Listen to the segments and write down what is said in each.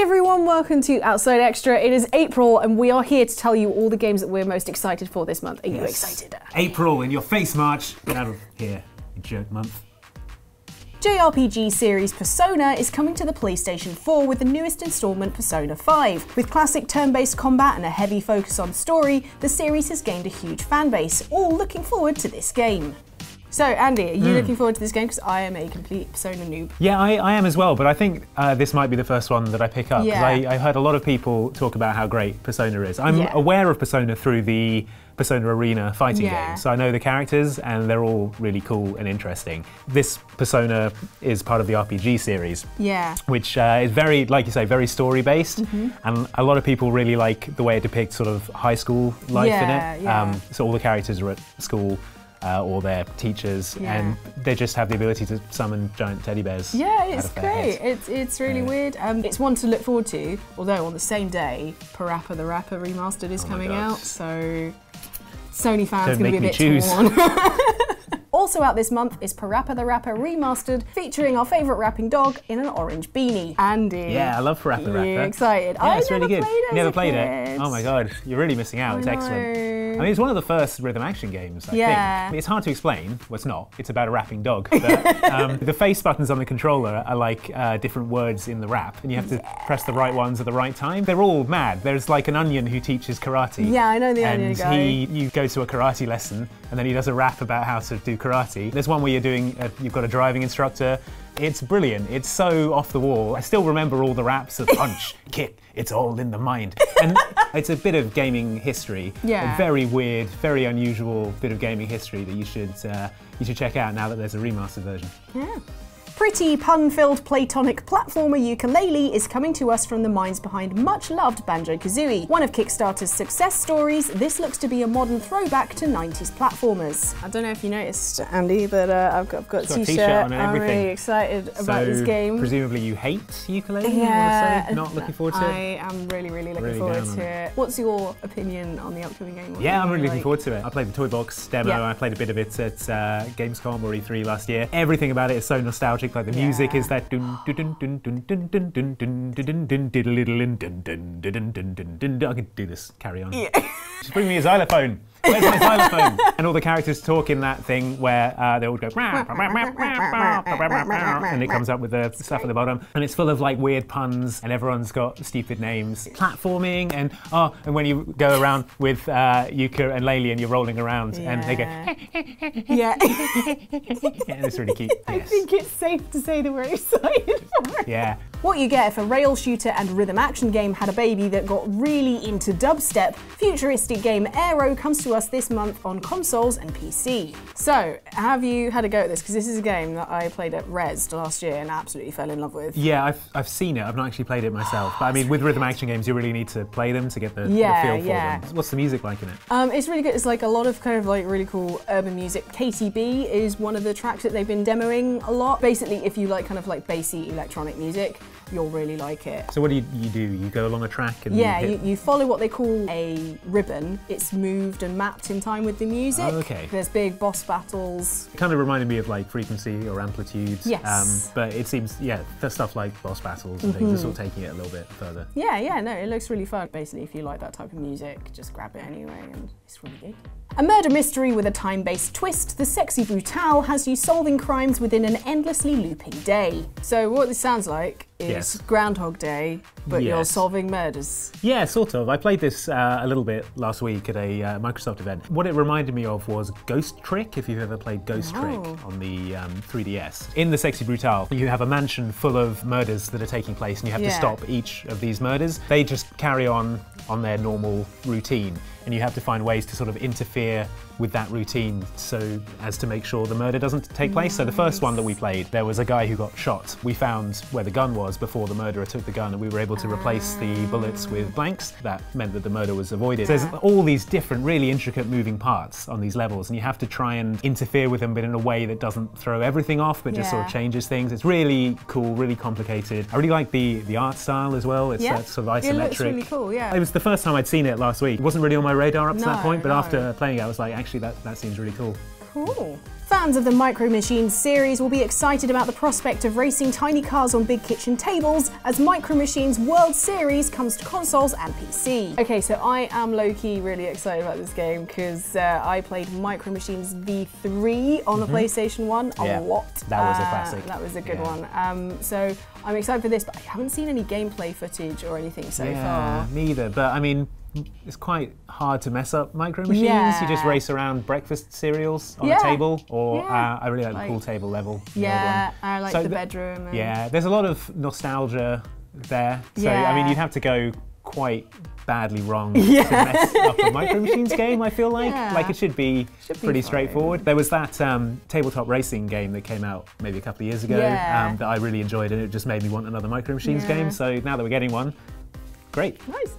Hey everyone, welcome to Outside Xtra. It is April and we are here to tell you all the games that we're most excited for this month. Are you excited? April in your face, March. Get out of here, you jerk month. JRPG series Persona is coming to the PlayStation 4 with the newest installment Persona 5. With classic turn-based combat and a heavy focus on story, the series has gained a huge fan base, all looking forward to this game. So, Andy, are you looking forward to this game? Because I am a complete Persona noob. Yeah, I, I am as well, but I think uh, this might be the first one that I pick up. Yeah. I, I heard a lot of people talk about how great Persona is. I'm Yeah. aware of Persona through the Persona Arena fighting Yeah. game, so I know the characters and they're all really cool and interesting. This Persona is part of the RPG series. Yeah. which uh, is very, like you say, very story based, Mm-hmm. and a lot of people really like the way it depicts sort of high school life in it. yeah. Um, so all the characters are at school. Uh, or their teachers, Yeah. and they just have the ability to summon giant teddy bears. Yeah, it's great. It's it's really Yeah. weird. Um, it's one to look forward to. Although on the same day, PaRappa the Rapper remastered is Oh coming out, so Sony fans Don't going to be a bit choose. torn. Also out this month is PaRappa the Rapper Remastered, featuring our favourite rapping dog in an orange beanie. Andy. Yeah, I love PaRappa the You Rapper. excited? Yeah, I it's really never good. played it never played kid. it? Oh my god, you're really missing out. I it's excellent. I mean, it's one of the first rhythm action games. I Yeah. think it's hard to explain. Well, it's not. It's about a rapping dog. But, um, the face buttons on the controller are like uh, different words in the rap, and you have to press the right ones at the right time. They're all mad. There's like an onion who teaches karate. Yeah, I know the and onion guy. he, you go to a karate lesson, and then he does a rap about how to do karate. There's one where you're doing, a, you've got a driving instructor. It's brilliant. It's so off the wall. I still remember all the raps of punch, kick. It's all in the mind. And it's a bit of gaming history. Yeah. A very weird, very unusual bit of gaming history that you should uh, you should check out now that there's a remastered version. Yeah. Pretty pun-filled platonic platformer Yooka-Laylee is coming to us from the minds behind much-loved Banjo-Kazooie. One of Kickstarter's success stories, this looks to be a modern throwback to 90s platformers. I don't know if you noticed, Andy, but uh, I've got, I've got a Got a t-shirt. t-shirt on I'm everything. really excited about this game. presumably you hate Yooka-Laylee. I would yeah, say? Not looking forward to I it. I am really, really looking Really forward to it. What's your opinion on the upcoming game? What Yeah, I'm you really looking like? forward to it. I played the Toy Box demo. Yeah. I played a bit of it at uh, Gamescom or E3 last year. Everything about it is so nostalgic music. Like the yeah. music is that I can do this. Carry on. Yeah. Just bring me a xylophone. Where's my xylophone? And all the characters talk in that thing where uh, they all go and it comes up with the stuff at the bottom. And it's full of like weird puns and everyone's got stupid names. Platforming and oh, and when you go around with uh, Yooka and Laylee and you're rolling around and they go Yeah. and it's really cute. I think it's safe to say that we're excited. Yeah. What you get if a rail shooter and rhythm action game had a baby that got really into dubstep, futuristic game Aaero comes to us this month on consoles and PC. So, have you had a go at this? Because this is a game that I played at Rezzed last year and absolutely fell in love with. Yeah, I've, I've seen it. I've not actually played it myself. But I mean, with rhythm action games, you really need to play them to get the, the feel for yeah. them. What's the music like in it? Um, it's really good. It's like a lot of kind of like really cool urban music. KTB is one of the tracks that they've been demoing a lot. Basically, if you like kind of like bassy electronic music, you'll really like it. So what do you, you do? You go along a track and Yeah, you you, you follow what they call a ribbon. It's moved and mapped in time with the music. Oh, okay. There's big boss battles. It kind of reminded me of like frequency or amplitude. Yes. Um, but it seems, yeah, the stuff like boss battles and things are sort of taking it a little bit further. Yeah, yeah, no, it looks really fun. Basically, if you like that type of music, just grab it anyway, and it's really good. A murder mystery with a time-based twist, The Sexy Brutale has you solving crimes within an endlessly looping day. So what this sounds like is Yes. Groundhog Day, but you're solving murders. Yeah, sort of. I played this uh, a little bit last week at a uh, Microsoft event. What it reminded me of was Ghost Trick, if you've ever played Ghost Oh. Trick on the um, 3DS. In the Sexy Brutale, you have a mansion full of murders that are taking place, and you have Yeah. to stop each of these murders. They just carry on on their normal routine, and you have to find ways to sort of interfere with that routine so as to make sure the murder doesn't take place. So the first one that we played, there was a guy who got shot. We found where the gun was before the murderer took the gun, and we were able to replace the bullets with blanks. That meant that the murder was avoided. So there's all these different, really intricate moving parts on these levels, and you have to try and interfere with them, but in a way that doesn't throw everything off, but just sort of changes things. It's really cool, really complicated. I really like the the art style as well. It's uh, Yeah. that sort of isometric. It looks really cool, yeah. It was the first time I'd seen it last week. It wasn't really on my radar up to that point, but no. after playing it, I was like, actually, that, that seems really cool. Cool. Fans of the Micro Machines series will be excited about the prospect of racing tiny cars on big kitchen tables as Micro Machines World Series comes to consoles and PC. Okay, so I am low-key really excited about this game because uh, I played Micro Machines V3 on the PlayStation 1 a. Yeah, lot. that was a Uh, classic. That was a good Yeah. one. Um, so I'm excited for this, but I haven't seen any gameplay footage or anything so yeah, far. me either. But I mean, it's quite hard to mess up micro machines. You just race around breakfast cereals on Yeah. a table, or Yeah. uh, I really like, Like- the pool table level. Yeah. I like So the the- bedroom. And Yeah, there's a lot of nostalgia there. So I mean, you'd have to go quite badly wrong to mess up a Micro Machines game. I feel like Yeah. like it should be Should be pretty fine. straightforward. There was that um, tabletop racing game that came out maybe a couple of years ago Yeah. um, that I really enjoyed, and it just made me want another Micro Machines Yeah. game. So now that we're getting one, great. Nice.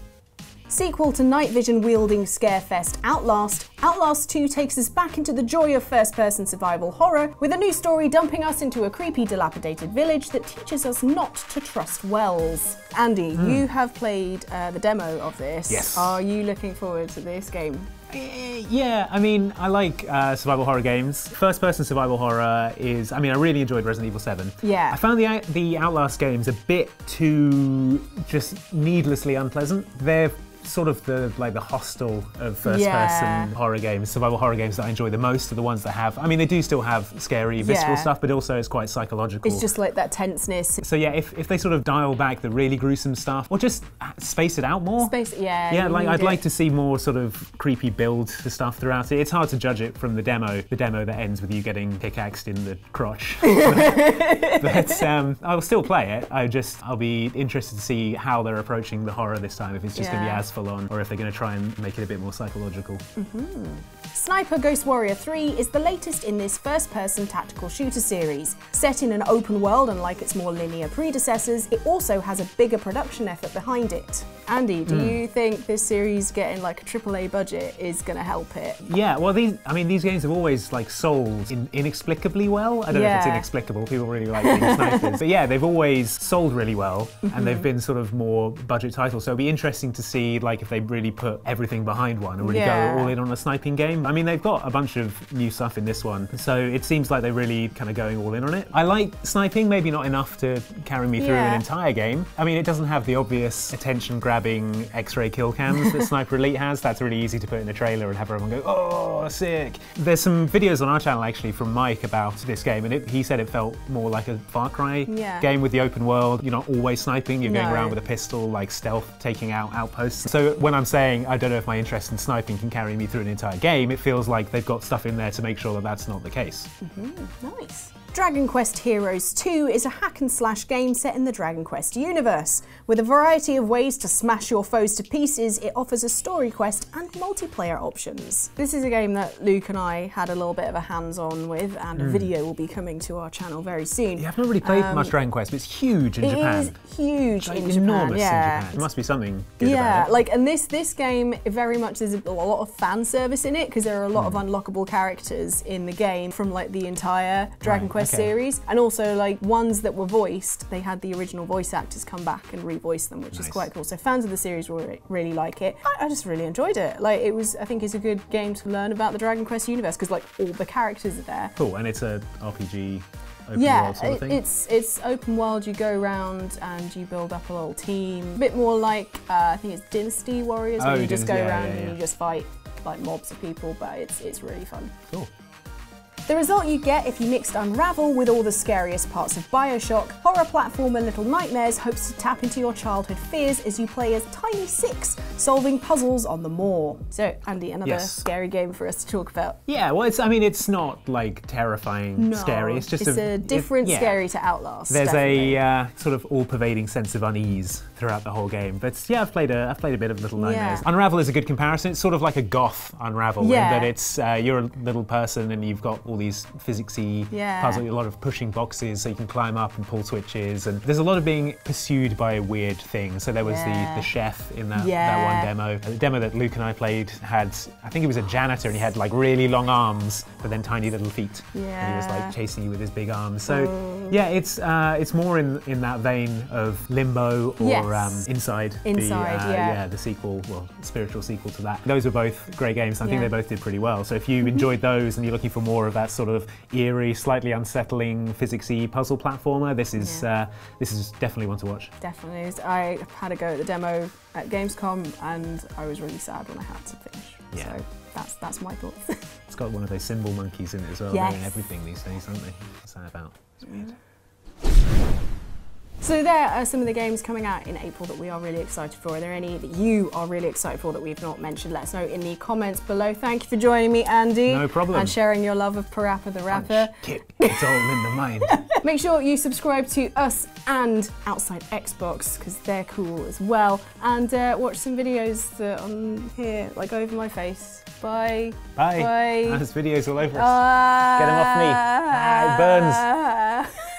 Sequel to night vision wielding Scarefest Outlast, Outlast 2 takes us back into the joy of first person survival horror, with a new story dumping us into a creepy, dilapidated village that teaches us not to trust wells. Andy, you have played uh, the demo of this. Yes. Are you looking forward to this game? Eh, Yeah, I mean, I like uh, survival horror games. First person survival horror is, I mean, I really enjoyed Resident Evil 7. Yeah. I found the, the Outlast games a bit too just needlessly unpleasant. They're sort of the like the hostel of first Yeah. person horror games survival horror games that i enjoy the most are the ones that have i mean they do still have scary visceral Yeah. stuff but also it's quite psychological It's just like that tenseness. so yeah if, if they sort of dial back the really gruesome stuff or just space it out more Space, yeah. yeah, like I'd it. like to see more sort of creepy build to stuff throughout it. It's hard to judge it from the demo, the demo that ends with you getting pickaxed in the crotch. but um, I'll still play it. I just I'll be interested to see how they're approaching the horror this time. If it's just going to be as full on, or if they're going to try and make it a bit more psychological. Mm-hmm. Sniper Ghost Warrior 3 is the latest in this first person tactical shooter series. Set in an open world, unlike its more linear predecessors, it also has a bigger production effort behind it. Andy, do you think this series getting like a AAA budget is going to help it? Yeah, well, these I mean these games have always like sold in, inexplicably well. I don't know if it's inexplicable. People really like being snipers, but yeah, they've always sold really well, and Mm-hmm. they've been sort of more budget titles. So it'll be interesting to see like if they really put everything behind one and really Yeah. go all in on a sniping game. I mean, they've got a bunch of new stuff in this one, so it seems like they're really kind of going all in on it. I like sniping, maybe not enough to carry me through Yeah. an entire game. I mean, it doesn't have the obvious attention-grabbing X-ray kill cams that Sniper Elite has. That's really easy to put in a trailer and have everyone go, "Oh, sick!" There's some videos on our channel actually from Mike about this game, and it, he said it felt more like a Far Cry Yeah. game with the open world. You're not always sniping. You're going around with a pistol, like stealth, taking out outposts. So when I'm saying I don't know if my interest in sniping can carry me through an entire game, it feels like they've got stuff in there to make sure that that's not the case. Mm-hmm. Nice. Dragon Quest Heroes 2 is a hack and slash game set in the Dragon Quest universe. With a variety of ways to smash your foes to pieces, it offers a story quest and multiplayer options. This is a game that Luke and I had a little bit of a hands on with, and a video will be coming to our channel very soon. Yeah, I've not really played Um, much Dragon Quest, but it's huge in It Japan. It is huge Like, in Japan. enormous yeah. in Japan. There must be something good Yeah, about it. like and this this game very much there's a, a lot of fan service in it because there are a lot Hmm. of unlockable characters in the game from like the entire Dragon Right, Quest okay. series, and also like ones that were voiced. They had the original voice actors come back and revoice them, which is quite cool. So fans of the series will re- really like it. I, I just really enjoyed it. Like it was, I think it's a good game to learn about the Dragon Quest universe because like all the characters are there. Cool, and it's a RPG open Yeah, world sort of it's it's open world. You go around and you build up a little team. A bit more like uh, I think it's Dynasty Warriors, where Oh, you just go yeah, around yeah, and you just fight like mobs of people. But it's it's really fun. cool. The result you get if you mixed Unravel with all the scariest parts of Bioshock, horror platformer Little Nightmares hopes to tap into your childhood fears as you play as Tiny Six, solving puzzles on the Maw. So, Andy, another Yes. scary game for us to talk about. Yeah, well, it's. I mean, it's not like terrifying, No, scary. It's just it's a, it- different yeah. scary to Outlast. There's definitely. a uh, sort of all-pervading sense of unease throughout the whole game. But yeah, I've played a, I've played a bit of Little Nightmares. Yeah. Unravel is a good comparison. It's sort of like a goth Unravel, Yeah. in that it's uh, you're a little person and you've got all these physicsy Yeah. puzzles, a lot of pushing boxes so you can climb up and pull switches, and there's a lot of being pursued by a weird thing. So there was Yeah. the the chef in that, that one demo. The demo that Luke and I played had, I think he was a janitor and he had like really long arms, but then tiny little feet. And he was like chasing you with his big arms. So Yeah, it's uh, it's more in in that vein of Limbo or Yes. um, Inside. Inside, the, uh, yeah. the sequel, well, spiritual sequel to that. Those were both great games. I think Yeah. they both did pretty well. So if you enjoyed those and you're looking for more of that sort of eerie, slightly unsettling, physicsy puzzle platformer, this is Yeah. uh, this is definitely one to watch. Definitely. is. I had a go at the demo at Gamescom and I was really sad when I had to finish. Yeah. So that's that's my thoughts. It's got one of those cymbal monkeys in it as well. Yes. They're in everything these days, aren't they? What's that about? It's weird. So there are some of the games coming out in April that we are really excited for. Are there any that you are really excited for that we've not mentioned? Let us know in the comments below. Thank you for joining me, Andy. No problem. And sharing your love of PaRappa the Rapper. It's all in the mind. Make sure you subscribe to us and Outside Xbox because they're cool as well. And uh, watch some videos that on here, like over my face. Bye. Bye. Bye. There's videos all over us. Uh, Get 'em off me. Ah, it burns. burns.